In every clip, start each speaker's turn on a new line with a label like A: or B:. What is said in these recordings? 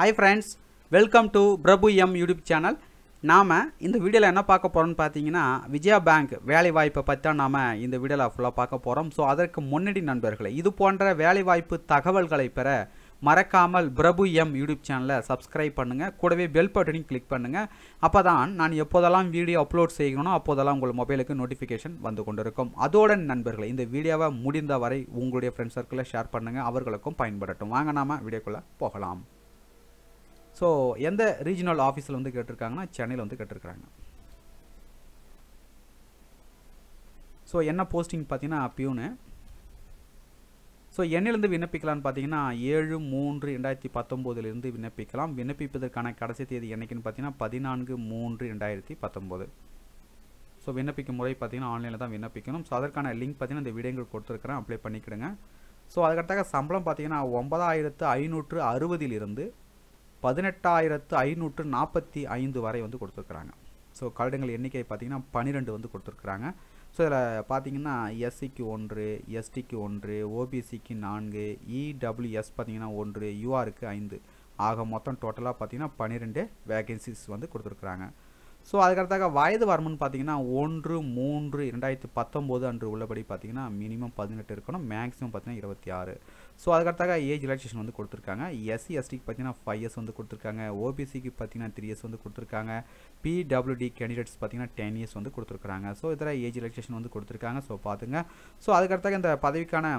A: Hi friends welcome to Prabhu M YouTube channel நாம் இந்த வீடியோவில் என்ன பார்க்க போகிறோம்னு பார்த்தீங்கன்னா விஜயா பேங்க் வேலைவாய்ப்பை பற்றி தான் நாம் இந்த வீடியோவில் ஃபுல்லாக பார்க்க போகிறோம் ஸோ அதற்கு முன்னாடி நண்பர்களே இது போன்ற வேலைவாய்ப்பு தகவல்களை பெற மறக்காமல் பிரபு எம் யூடியூப் சேனலை சப்ஸ்கிரைப் பண்ணுங்கள் கூடவே பெல் பட்டனையும் கிளிக் பண்ணுங்கள் அப்போ தான் நான் எப்போதெல்லாம் வீடியோ அப்லோட் செய்யணும் அப்போதெல்லாம் உங்கள் மொபைலுக்கு நோட்டிஃபிகேஷன் வந்து கொண்டிருக்கும். அதோட நண்பர்களை இந்த வீடியோவை முடிந்த வரை உங்களுடைய ஃப்ரெண்ட்ஸ் சர்க்கிளில் ஷேர் பண்ணுங்கள் அவர்களுக்கும் பயன்படட்டும். வாங்க நாம வீடியோக்குள்ளே போகலாம். ஸோ எந்த ரீஜனல் ஆஃபீஸில் வந்து கேட்டிருக்காங்கன்னா சென்னையில் வந்து கேட்டிருக்காங்க ஸோ என்ன போஸ்டிங் பார்த்தீங்கன்னா பியூனு. ஸோ என்னிலிருந்து விண்ணப்பிக்கலாம்னு பார்த்தீங்கன்னா ஏழு மூன்று ரெண்டாயிரத்தி பத்தொம்போதுலேருந்து விண்ணப்பிக்கலாம். விண்ணப்பிப்பதற்கான கடைசி தேதி என்னைக்குன்னு பார்த்தீங்கன்னா பதினான்கு மூன்று ரெண்டாயிரத்தி பத்தொம்போது. ஸோ விண்ணப்பிக்கும் முறை பார்த்தீங்கன்னா ஆன்லைனில் தான் விண்ணப்பிக்கணும். ஸோ அதற்கான லிங்க் பார்த்தீங்கன்னா இந்த வீடியோங்கள் கொடுத்துருக்குறேன். அப்ளை பண்ணிக்கிடுங்க. ஸோ அதுக்கடுத்தாக சம்பளம் பார்த்தீங்கன்னா ஒன்பதாயிரத்து ஐநூற்று அறுபதிலிருந்து பதினெட்டாயிரத்து ஐநூற்று நாற்பத்தி ஐந்து வரை வந்து கொடுத்துருக்குறாங்க. ஸோ கல்லடங்கள் எண்ணிக்கை பார்த்தீங்கன்னா பன்னிரெண்டு வந்து கொடுத்துருக்குறாங்க. ஸோ இதில் பார்த்தீங்கன்னா எஸ்சிக்கு ஒன்று எஸ்டிக்கு ஒன்று ஓபிசிக்கு நான்கு இடபிள்யூஎஸ் பார்த்திங்கன்னா ஒன்று யூஆருக்கு ஐந்து. ஆக மொத்தம் டோட்டலாக பார்த்தீங்கன்னா பன்னிரெண்டு வேகன்சிஸ் வந்து கொடுத்துருக்குறாங்க. ஸோ அதுக்கடுத்தாக வயது வரம்புன்னு பார்த்தீங்கன்னா ஒன்று மூன்று இரண்டாயிரத்தி பத்தொம்போது அன்று உள்ளபடி பார்த்தீங்கன்னா மினிமம் பதினெட்டு இருக்கணும் மேக்ஸிமம் பார்த்தீங்கன்னா இருபத்தி ஆறு. ஸோ அதுக்கடுத்தாக ஏஜ் ரிலாக்ஸேஷன் வந்து கொடுத்துருக்காங்க. எஸ்சி எஸ்டிக்கு பார்த்தீங்கன்னா ஃபைவ் இயர்ஸ் வந்து கொடுத்துருக்காங்க. ஓபிசிக்கு பார்த்தீங்கன்னா த்ரீ இயர்ஸ் வந்து கொடுத்துருக்காங்க. பிடபிள்யூடி கேண்டிடேட்ஸ் பார்த்தீங்கன்னா டென் இயர்ஸ் வந்து கொடுத்துருக்காங்க ஸோ இதில் ஏஜ் ரிலாக்ஸேஷன் வந்து கொடுத்துருக்காங்க. ஸோ பார்த்துங்க ஸோ அதுக்கடுத்தாக இந்த பதவிக்கான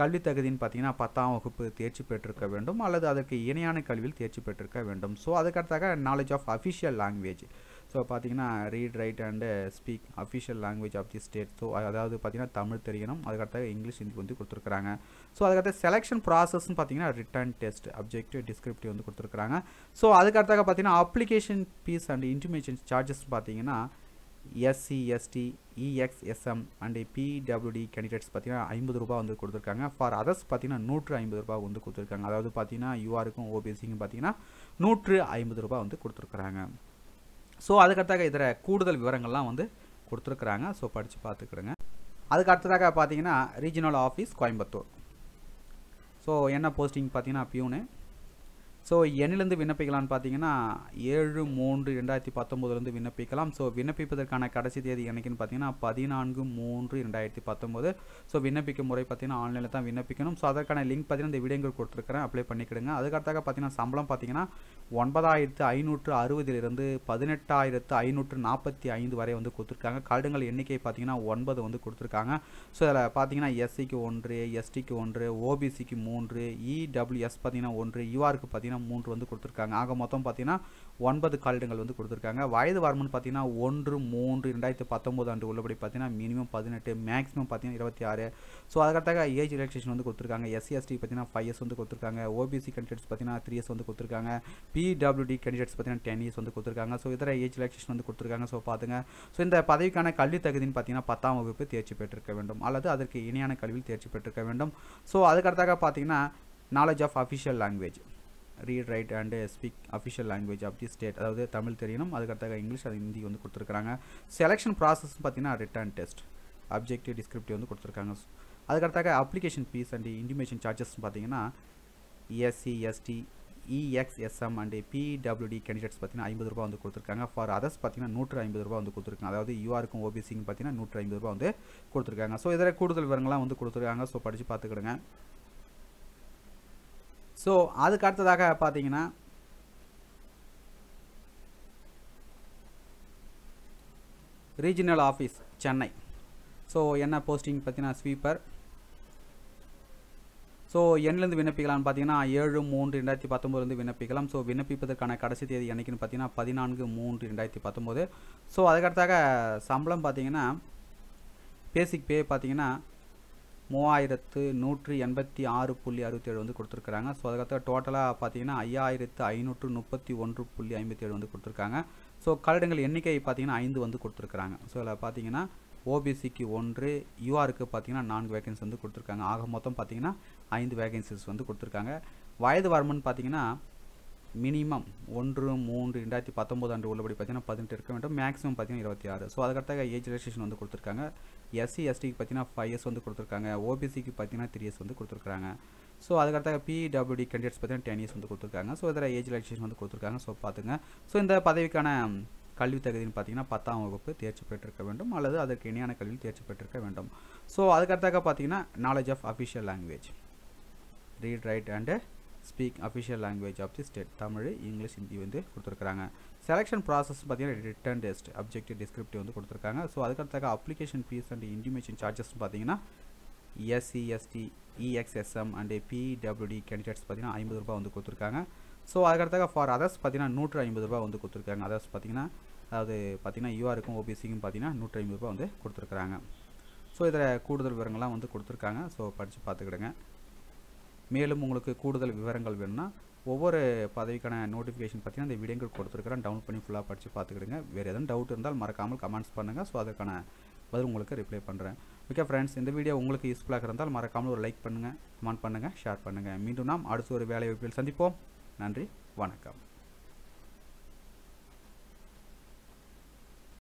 A: கல்வி தகுதின்னு பார்த்தீங்கன்னா பத்தாம் வகுப்பு தேர்ச்சி பெற்றிருக்க வேண்டும் அல்லது அதற்கு இணையான கல்வியில் தேர்ச்சி பெற்றிருக்க வேண்டும். So அதுக்கடுத்தாக knowledge of official language so பார்த்தீங்கன்னா read write and speak official language of the state so அதாவது பார்த்தீங்கன்னா தமிழ் தெரியணும். அதுக்கடுத்தாக இங்கிலீஷ் ஹிந்தி வந்து கொடுத்துருக்காங்க ஸோ அதுக்கடுத்த செலெக்ஷன் ப்ராசஸ்ன்னு பார்த்தீங்கன்னா ரிட்டர்ன் டெஸ்ட் அப்ஜெக்டிவ் டிஸ்கிரிப்டிவ் வந்து கொடுத்துருக்காங்க ஸோ அதுக்கடுத்தாக பார்த்தீங்கன்னா application fee and intimation charges பார்த்தீங்கன்னா SC ST EXSM and PWD candidates பார்த்தீங்கன்னா ஐம்பது ரூபா வந்து கொடுத்துருக்காங்க. ஃபார் அதர்ஸ் பார்த்தீங்கன்னா நூற்று ஐம்பது ரூபா வந்து கொடுத்துருக்காங்க. அதாவது பார்த்தீங்கன்னா யூஆருக்கும் ஓபிசிக்கும் பார்த்தீங்கன்னா நூற்று ஐம்பது ரூபா வந்து கொடுத்துருக்குறாங்க. ஸோ அதுக்கடுத்தாக இதில் கூடுதல் விவரங்கள்லாம் வந்து கொடுத்துருக்குறாங்க. ஸோ படித்து பார்த்துக்கிடுங்க. அதுக்கு அடுத்ததாக பார்த்தீங்கன்னா ரீஜனல் ஆஃபீஸ் கோயம்புத்தூர். ஸோ என்ன போஸ்டிங் பார்த்தீங்கன்னா பியூனு ஸோ என்னிலேருந்து விண்ணப்பிக்கலாம்னு பார்த்தீங்கன்னா ஏழு மூன்று ரெண்டாயிரத்தி பத்தொம்போதுலேருந்து விண்ணப்பிக்கலாம். ஸோ விண்ணப்பிப்பதற்கான கடைசி தேதி என்னைக்குன்னு பார்த்தீங்கன்னா பதினான்கு மூன்று ரெண்டாயிரத்தி பத்தொம்போது. ஸோ விண்ணப்பிக்கும் முறை பார்த்தீங்கன்னா ஆன்லைனில் தான் விண்ணப்பிக்கணும். ஸோ அதற்கான லிங்க் பார்த்தீங்கன்னா இந்த வீடியோங்கள் கொடுத்துருக்கிறேன். அப்ளை பண்ணிக்கிடுங்க. அதுக்கடுத்தாக பார்த்தீங்கன்னா சம்பளம் பார்த்தீங்கன்னா ஒன்பதாயிரத்து ஐநூற்று அறுபதிலிருந்து பதினெட்டாயிரத்து ஐநூற்று நாற்பத்தி ஐந்து வரை வந்து கொடுத்துருக்காங்க. கருடுங்கள் எண்ணிக்கை பார்த்தீங்கன்னா ஒன்பது வந்து கொடுத்துருக்காங்க. ஸோ இதில் பார்த்தீங்கன்னா எஸ்சிக்கு ஒன்று எஸ்டிக்கு ஒன்று ஓபிசிக்கு மூன்று இடபிள்யூஎஸ் பார்த்தீங்கன்னா ஒன்று யூஆருக்கு பார்த்தீங்கன்னா மூன்று வந்து கொடுத்துருக்காங்க. ஆக மொத்தம் பார்த்தீங்கன்னா ஒன்பது காலிடங்கள் வந்து கொடுத்துருக்காங்க. வயது வரம்புன்னு பார்த்தீங்கன்னா ஒன்று மூன்று ரெண்டாயிரத்தி பத்தொம்போது ஆண்டு உள்ளபடி பார்த்தீங்கன்னா மினிமம் பதினெட்டு மேக்ஸிமம் பார்த்தீங்கன்னா இருபத்தி ஆறு. ஸோ அதுக்கடுத்தாக ஏஜ் ரிலாக்ஸேஷன் வந்து கொடுத்துருக்காங்க. எஸ்சி எஸ்டி பார்த்தீங்கன்னா ஃபைவ் இயர்ஸ் வந்து கொடுத்துருக்காங்க. ஓபிசி கேண்டிடேட்ஸ் பார்த்தீங்கன்னா த்ரீ இயர்ஸ் வந்து கொடுத்துருக்காங்க. பிடபிள்யூடி கேண்டிடேட்ஸ் பார்த்தீங்கன்னா டென் இயர்ஸ் வந்து கொடுத்துருக்காங்க. ஸோ இதர ஏஜ் ரிலாக்ஸேஷன் வந்து கொடுத்துருக்காங்க. ஸோ பார்த்துங்க ஸோ இந்த பதவிக்கான கல்வி தகுதின்னு பார்த்தீங்கன்னா பத்தாம் வகுப்பு தேர்ச்சி பெற்றிருக்க வேண்டும். அல்லது அதற்கு இணையான கல்வியில் தேர்ச்சி பெற்றிருக்க வேண்டும். ஸோ அதுக்கடுத்தாக பார்த்தீங்கன்னா knowledge of official language read write and speak official language of the state அதாவது தமிழ் தெரியணும் அதுக்கடுத்தாக இங்கிலீஷ் அது ஹிந்தி வந்து கொடுத்துருக்காங்க செலெக்ஷன் ப்ராசஸ் பார்த்தீங்கன்னா ரிட்டர்ன் டெஸ்ட் அப்ஜெக்டிவ் டிஸ்கிரிப்டிவ் வந்து கொடுத்துருக்காங்க. அதுக்கடுத்தாக application fee and intimation charges பார்த்தீங்கன்னா SC ST EXSM and PWD candidates பார்த்தீங்கன்னா ஐம்பது ரூபா வந்து கொடுத்துருக்காங்க. ஃபார் அதர்ஸ் பார்த்தீங்கன்னா நூற்று ஐம்பது ரூபா வந்து கொடுத்துருக்காங்க. அதாவது யூஆருக்கும் ஓபிசிக்கும் பார்த்தீங்கன்னா நூற்று ஐம்பது ரூபா வந்து கொடுத்துருக்காங்க. ஸோ இதில் கூடுதல் விவரங்கள்லாம் வந்து கொடுத்துருக்காங்க. ஸோ படித்து பார்த்துக்கிடுங்க. ஸோ அதுக்கு அடுத்ததாக பார்த்தீங்கன்னா ரீஜினல் ஆஃபீஸ் சென்னை ஸோ என்ன போஸ்டிங் பார்த்தீங்கன்னா ஸ்வீப்பர் ஸோ என்னிலேருந்து விண்ணப்பிக்கலாம்னு பார்த்தீங்கன்னா ஏழு மூன்று ரெண்டாயிரத்தி பத்தொம்போதுலேருந்து விண்ணப்பிக்கலாம். ஸோ விண்ணப்பிப்பதற்கான கடைசி தேதி என்னைக்குன்னு பார்த்தீங்கன்னா பதினான்கு மூன்று ரெண்டாயிரத்தி பத்தொம்போது. ஸோ அதுக்கடுத்தாக சம்பளம் பார்த்தீங்கன்னா பேசிக் பே பார்த்தீங்கன்னா மூவாயிரத்து நூற்றி எண்பத்தி ஆறு புள்ளி அறுபத்தேழு வந்து கொடுத்துருக்குறாங்க. ஸோ அதுக்கடுத்து டோட்டலாக பார்த்தீங்கன்னா ஐயாயிரத்து ஐநூற்று முப்பத்தி ஒன்று புள்ளி ஐம்பத்தேழு வந்து கொடுத்துருக்காங்க. ஸோ கல்லடங்கள் எண்ணிக்கை பார்த்தீங்கன்னா ஐந்து வந்து கொடுத்துருக்குறாங்க. ஸோ இதில் பார்த்தீங்கன்னா ஓபிசிக்கு ஒன்று யூஆருக்கு பார்த்தீங்கன்னா நான்கு வேகன்சி வந்து கொடுத்துருக்காங்க. ஆக மொத்தம் பார்த்தீங்கன்னா ஐந்து வேகன்சிஸ் வந்து கொடுத்துருக்காங்க. வயது வரம்புன்னு பார்த்தீங்கன்னா மினிமம் ஒன்று மூன்று ரெண்டாயிரத்தி பத்தொம்போது ஆண்டு உள்ளபடி பார்த்தீங்கன்னா பதினெட்டு இருக்க வேண்டும். மேக்ஸிமம் பார்த்தீங்கன்னா இருபத்தி ஆறு. ஸோ அதுக்கடுத்தாக ஏஜ் ரிஜிஸ்ட்ரேஷன் வந்து கொடுத்துருக்காங்க. எஸ்சி எஸ்டிக்கு பார்த்தீங்கன்னா ஃபைவ் இயர்ஸ் வந்து கொடுத்துருக்காங்க. ஓபிசிக்கு பார்த்தீங்கன்னா த்ரீ இயர்ஸ் வந்து கொடுத்துருக்காங்க. ஸோ அதுக்கடுத்த பிடபிள்யூடி கேண்டிடேட்ஸ் பார்த்தீங்கன்னா டென் இயர்ஸ் வந்து கொடுத்துருக்காங்க. ஸோ இதில் ஏஜ் ரிலாக்ஸேஷன் வந்து கொடுத்துருக்காங்க. ஸோ பார்த்துங்க. ஸோ இந்த பதவிக்கான கல்வி தகுதின்னு பார்த்தீங்கன்னா பத்தாம் வகுப்பு தேர்ச்சி பெற்றிருக்க வேண்டும். அல்லது அதற்கு இணையான கல்வியில் தேர்ச்சி பெற்றிருக்க வேண்டும். ஸோ அதுக்கடுத்தாக பார்த்தீங்கன்னா knowledge of official language read write and speak official language of the state Tamil English Hindi வந்து கொடுத்துருக்காங்க செலெக்ஷன் ப்ராசஸ் பார்த்தீங்கன்னா ரிட்டன் டெஸ்ட் அப்ஜெக்டிவ் டிஸ்கிரிப்டிவ் வந்து கொடுத்துருக்காங்க. So அதுக்கடுத்தாக application fee and intimation charges பார்த்தீங்கன்னா SC ST EXSM and PWD candidates பார்த்தீங்கன்னா ஐம்பது ரூபா வந்து கொடுத்துருக்காங்க. ஸோ அதுக்கடுத்தாக ஃபார் அதர்ஸ் பார்த்தீங்கன்னா நூற்று ஐம்பது ரூபா வந்து கொடுத்துருக்காங்க. அதர்ஸ் பார்த்தீங்கன்னா அதாவது பார்த்தீங்கன்னா யூஆருக்கும் ஓபிசிக்கும் பார்த்தீங்கன்னா நூற்றி ஐம்பது ரூபா வந்து கொடுத்துருக்குறாங்க. ஸோ இதில் கூடுதல் விவரங்கள்லாம் வந்து கொடுத்துருக்காங்க. ஸோ படித்து பார்த்துக்கிடுங்க. மேலும் உங்களுக்கு கூடுதல் விவரங்கள் வேணும்னா ஒவ்வொரு பதவிக்கான நோட்டிஃபிகேஷன் பார்த்தீங்கன்னா இந்த வீடியோங்கள் கொடுத்துருக்குறேன். டவுன்லோட் பண்ணி ஃபுல்லாக படித்து பார்த்துக்கிடுங்க. வேறு எதுவும் டவுட் இருந்தால் மறக்காமல் கமெண்ட்ஸ் பண்ணுங்கள் ஸோ அதற்கான பதில் உங்களுக்கு ரிப்ளை பண்ணுறேன் ஓகே ஃப்ரெண்ட்ஸ் இந்த வீடியோ உங்களுக்கு யூஸ்ஃபுல்லாக இருந்தால் மறக்காமல் ஒரு லைக் பண்ணுங்கள் கமெண்ட் பண்ணுங்கள் ஷேர் பண்ணுங்கள் மீண்டும் நாம் அடுத்த ஒரு வேலை வாய்ப்பில் சந்திப்போம். நன்றி வணக்கம்.